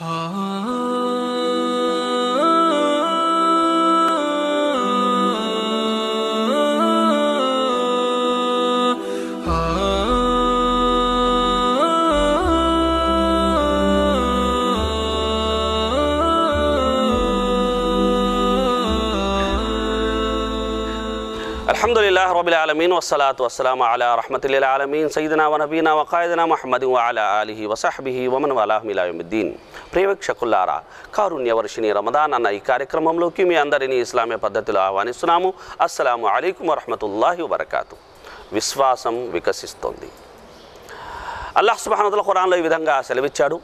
Ah. అల్హమ్దుల్లాహ్ rubble ఆలమీన్ వసలాత్ వసలాం అలా రహమతుల్లా ఆలమీన్ సయీదనా వనబీనా వఖాయిదనా మహమ్మద్ అలా అలీహి వసహబిహి woman వలాహమిలాయుద్దీన్ ప్రియవీక్షకుల్లారా కారుణ్యవర్షిని Ramadan అన్న ఈ కార్యక్రమంలోకి మీ అందరినీ ఇస్లామీ పద్ధతిలో ఆహ్వానిస్తున్నాము. అస్సలం అలీకుం వరహమతుల్లాహి వబర్కాతు. విశ్వాసం వికసిస్తోంది. అల్లాహ్ సుబాహనతుల ఖురాన్లో ఈ విధంగా సెలవిచ్చాడు.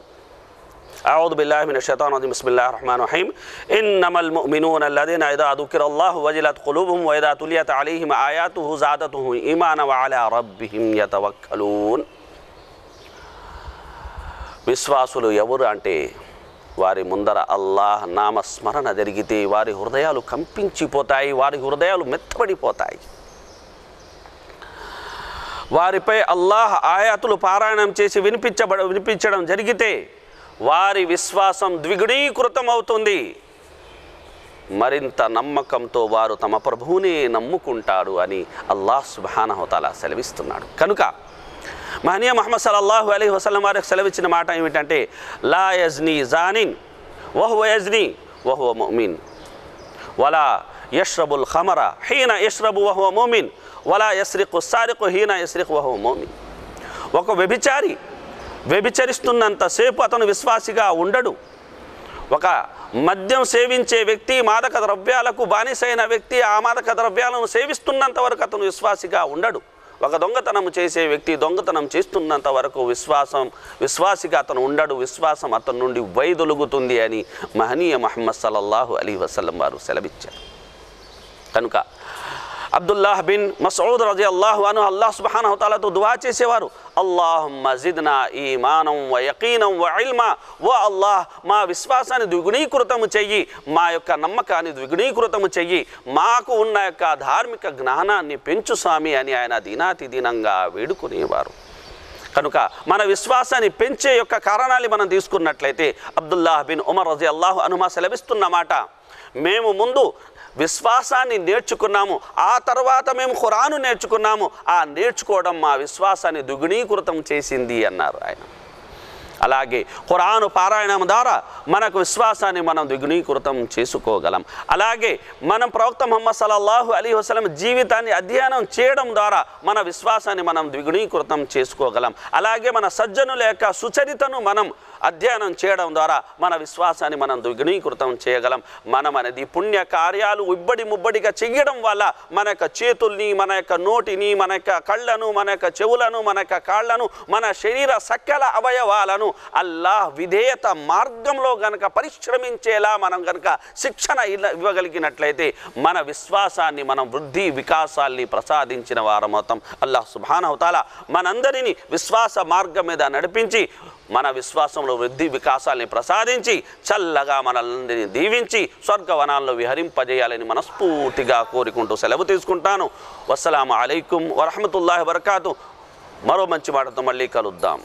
أعوذ بالله من الشيطان الرجيم بسم الله الرحمن الرحيم إنما المؤمنون الذين إذا ذكر الله وجلت قلوبهم وإذا تليت عليهم آياته زادتهم إيمانا وعلى ربهم يتوكلون విశ్వాసులు ఎవరు అంటే వారి ముందర అల్లాహ్ నామస్మరణ జరిగితే వారి హృదయాలు కంపించిపోతాయి వారి హృదయాలు మెత్తబడిపోతాయి వారిపై అల్లాహ్ ఆయాతులు పారాయణం చేసి వినిపించబడ వినిపించడం జరిగితే వారి విశ్వాసం ద్విగుణీకృతం అవుతుంది మరింత నమ్మకంతో వారు తమ ప్రభువునే నమ్ముకుంటారు అని అల్లాహ్ సుబానహోతాలా సెలవిస్తున్నాడు. కనుక మహనీయ మహమ్మద్ సల్లాహు అలీ వసలం వారికి సెలవిచ్చిన మాట ఏమిటంటే లా యజ్ని జానిన్ వహువ యజ్ని వహువ మోమిన్. వలా యష్రబుల్ ఖమర హీన యష్రబు వహువ మోమిన్. వలా యస్రికు సారికు హీన యస్రికు వహువ మోమిన్. ఒక వ్యభిచారి వ్యభిచరిస్తున్నంతసేపు అతను విశ్వాసిగా ఉండడు. ఒక మద్యం సేవించే వ్యక్తి మాదక ద్రవ్యాలకు బానిసైన వ్యక్తి ఆ మాదక ద్రవ్యాలను సేవిస్తున్నంత వరకు అతను విశ్వాసిగా ఉండడు. ఒక దొంగతనం చేసే వ్యక్తి దొంగతనం చేస్తున్నంత వరకు విశ్వాసం విశ్వాసిగా అతను ఉండడు. విశ్వాసం అతని నుండి వైదొలుగుతుంది అని మహనీయ మహమ్మద్ సల్లల్లాహు అలీ వసలం వారు సెలవిచ్చారు. కనుక అబ్దుల్లాహ్ బిన్ మసూద్ రజీ అల్లాహు అను అల్లాహ్ సుబానహతాలతో దువా చేసేవారు. అల్లాహ్ మజిద్నా ఈ మానం వ యకీనం వ ఇల్మా ఓ అల్లాహ్ మా విశ్వాసాన్ని ద్విగుణీకృతము చెయ్యి మా యొక్క నమ్మకాన్ని ద్విగుణీకృతము చెయ్యి మాకు ఉన్న యొక్క ధార్మిక జ్ఞానాన్ని పెంచు స్వామి అని ఆయన దినాతి దినంగా వేడుకునేవారు. కనుక మన విశ్వాసాన్ని పెంచే యొక్క కారణాలు మనం తీసుకున్నట్లయితే అబ్దుల్లాహ్ బిన్ ఉమర్ రజీ అల్లాహు అనుమా సెలవిస్తున్నమాట మేము ముందు విశ్వాసాన్ని నేర్చుకున్నాము. ఆ తర్వాత మేము ఖురాను నేర్చుకున్నాము. ఆ నేర్చుకోవడం మా విశ్వాసాన్ని దుగుణీకృతం చేసింది అన్నారు ఆయన. అలాగే ఖురాను పారాయణం ద్వారా మనకు విశ్వాసాన్ని మనం ద్విగుణీకృతం చేసుకోగలం. అలాగే మనం ప్రవక్త మొహమ్మద్ సలల్లాహు అలీ వసలం జీవితాన్ని అధ్యయనం చేయడం ద్వారా మన విశ్వాసాన్ని మనం ద్విగుణీకృతం చేసుకోగలం. అలాగే మన సజ్జనుల యొక్క సుచరితను మనం అధ్యయనం చేయడం ద్వారా మన విశ్వాసాన్ని మనం ద్విగుణీకృతం చేయగలం. మనం అనేది పుణ్య కార్యాలు ఇబ్బడి ముబ్బడిగా చెయ్యడం వల్ల మన యొక్క చేతుల్ని మన యొక్క నోటిని మన యొక్క కళ్ళను మన యొక్క చెవులను మన యొక్క కాళ్ళను మన శరీర సకల అవయవాలను అల్లాహ్ విధేయత మార్గంలో గనక పరిశ్రమించేలా మనం గనక శిక్షణ ఇవ్వగలిగినట్లయితే మన విశ్వాసాన్ని మనం వృద్ధి వికాసాల్ని ప్రసాదించిన వారమవుతాం. అల్లాహ్ సుబానవతాల మనందరినీ విశ్వాస మార్గం మీద నడిపించి మన విశ్వాసంలో వృద్ధి వికాసాల్ని ప్రసాదించి చల్లగా మనల్ని దీవించి స్వర్గవనాల్లో విహరింపజేయాలని మనస్ఫూర్తిగా కోరుకుంటూ సెలవు తీసుకుంటాను. వసలాం అలైకుం వరహమతుల్లాహి వరకాతు మరో మంచి మాటతో మళ్ళీ కలుద్దాం.